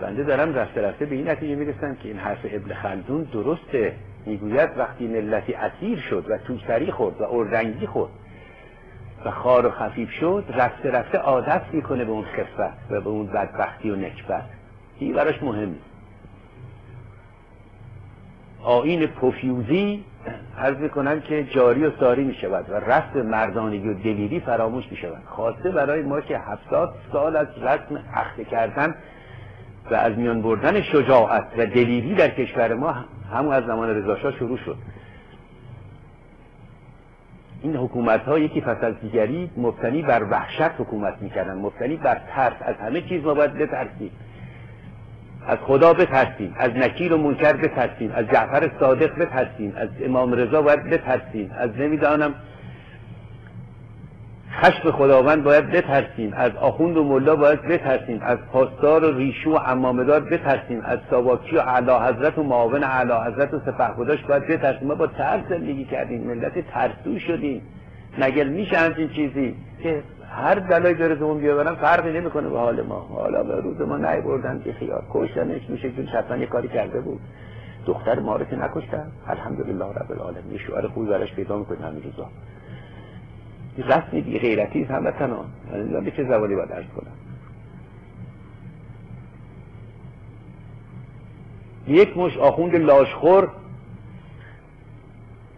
بنده دارم رفته رفته به این نتیجه می‌رسم که این حرف ابن خلدون درسته. می‌گوید وقتی ملتی اسیر شد و توسری خورد و اردنگی خورد و خار و خفیف شد رفته رفته عادت می‌کنه به اون خفت و به اون بدبختی و نکبت. این براش مهم آین پوفیوزی عرض می‌کنن که جاری و ساری می شود و رفت مردانگی و دلیری فراموش می شود خواسته برای ما که هفتاد سال از رسم اخته کردن و از میان بردن شجاعت و دلیری در کشور ما همون از زمان رضاشاه شروع شد. این حکومت ها یکی پس از دیگری مبتنی بر وحشت حکومت می‌کردن مبتنی بر ترس. از همه چیز ما باید بترسیم. از خدا بترسیم از نکیر و منکر بترسیم از جعفر صادق بترسیم از امام رضا باید بترسیم. از نمی‌دانم خشم خداوند باید بترسیم از آخوند و ملا باید بترسیم از پاسدار و ریشو و امامدار بترسیم از ساواکی و علا حضرت و معاون علا حضرت و سپهبداش باید بترسیم. ما با ترس زندگی کردیم ملت ترسو شدیم. نگل میشه همچین چیزی؟ که هر دلای داره زمون بیاورن فرقی نمی‌کنه به حال ما. حالا به روز ما نهی بردن که خیار کشتنش میشه که حتما یه کاری کرده بود. دختر ما رو که نکشتن. الحمدلله رب العالمین. شوهر خوبی براش پیدا می‌کنیم همین روزا. رسمی بی غیرتی هم هموطنان من به چه زوالی باید ارز کنم؟ یک مش آخوند لاشخور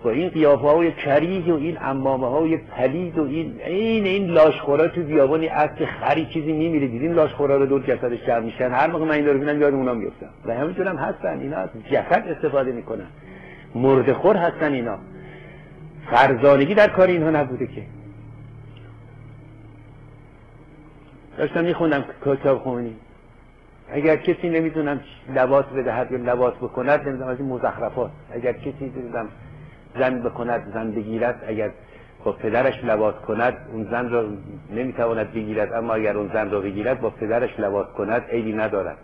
با این قیافه های کریه و این امامه های پلید و این این این لاشخورا تو بیابانی عکس خری چیزی میمیره. دیدین لاشخورا رو دور جسدش جمع میشن؟ هر موقع من این رو ببینم یاد اونا میفتم و همینطور هم هستن اینا از جسد استفاده می‌کنن. مردخور هستن اینا. فرزانگی در کار اینها نبوده که. داشتم میخوندم کتاب خونی. اگر کسی نمی‌دونم لباس بدهد یا لباس بکند نمی‌دونم از این مزخرفات. اگر کسی دیدم زن بکند زن بگیرد اگر با پدرش لباس کند اون زن را نمی‌تواند بگیرد. اما اگر اون زن را بگیرد با پدرش لباس کند عیبی ندارد.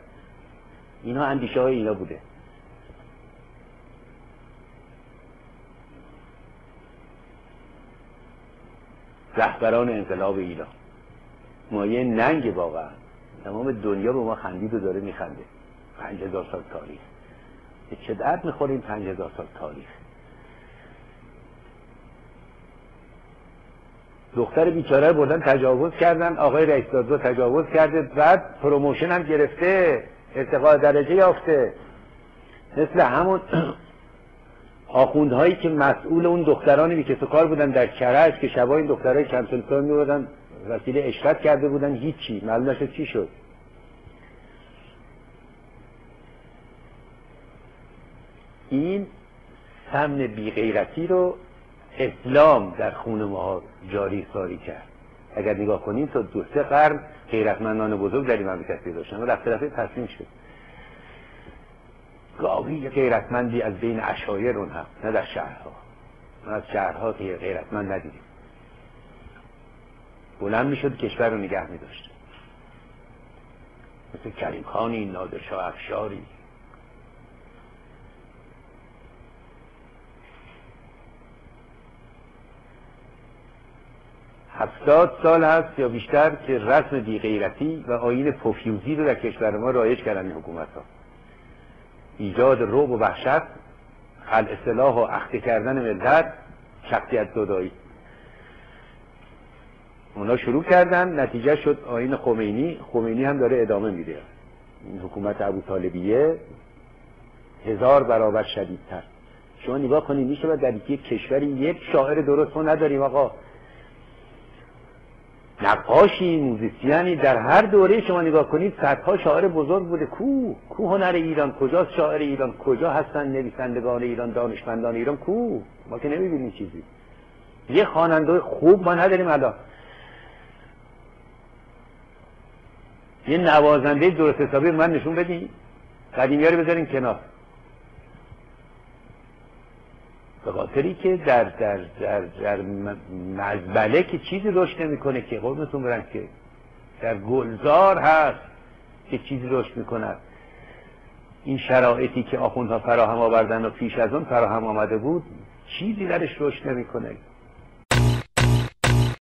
اینا اندیشه های اینا بوده. رهبران انقلاب ایران. مایه ننگ واقعا. تمام دنیا به ما خندید و داره میخنده. پنج هزار سال تاریخ. چه درد می‌خوریم پنج هزار سال تاریخ. دختر بیچاره بردن تجاوز کردن. آقای رئیس دادگاه تجاوز کرده. بعد promotion هم گرفته. ارتقاء درجه یافته. مثل همون آخوندهایی که مسئول اون دختران بی کس کار بودن در کرج که شبای این دخترای کم سن و سال رو می بردن وسیله اشرت کرده بودن هیچی. معلوم نشد چی شد؟ این سمن بی غیرتی رو اسلام در خون ما جاری ساری کرد. اگر نگاه کنیم تا دو سه قرن غیرتمندان بزرگ در این مملکت پیدا شدن و رفته رفته تسلیم شد. گاهی غیرتمندی از بین اشایر اون هم نه در شهرها. ما از شهرها غیرتمند ندیدیم. بلند می‌شد کشور رو نگه میداشت. مثل کریم خانی نادرشاه افشاری. هفتاد سال هست یا بیشتر که رسم بیغیرتی و آین پوفیوزی رو در کشور ما رایج کردن حکومت ها ایجاد روب و وحشت خل اصلاح و اخته کردن ملت شخصیت دودایی اونا شروع کردن نتیجه شد آین خمینی. خمینی هم داره ادامه میده. این حکومت ابو طالبیه هزار برابر شدیدتر. شما نگاه کنید میشه در یک کشوری یک شاعر درست ما نداریم آقا. نقاشی موزیسیانی در هر دوره شما نگاه کنید صدها شاعر بزرگ بوده. کو کو هنر ایران؟ کجاست شاعر ایران؟ کجا هستن نویسندگان ایران دانشمندان ایران؟ کو؟ ما که نمی‌بینیم چیزی. یه خواننده خوب ما نداریم الان. یه نوازنده درست حسابی من نشون بدین. قدیمی رو بذارین کنار. به خاطری که در در در در مزبله که چیزی رشد نمی‌کنه که قربونتون برن که در گلزار هست که چیزی رشد می‌کند این شرایطی که آخوندها فراهم آوردن و پیش از اون فراهم آمده بود چیزی درش رشد نمی‌کنه.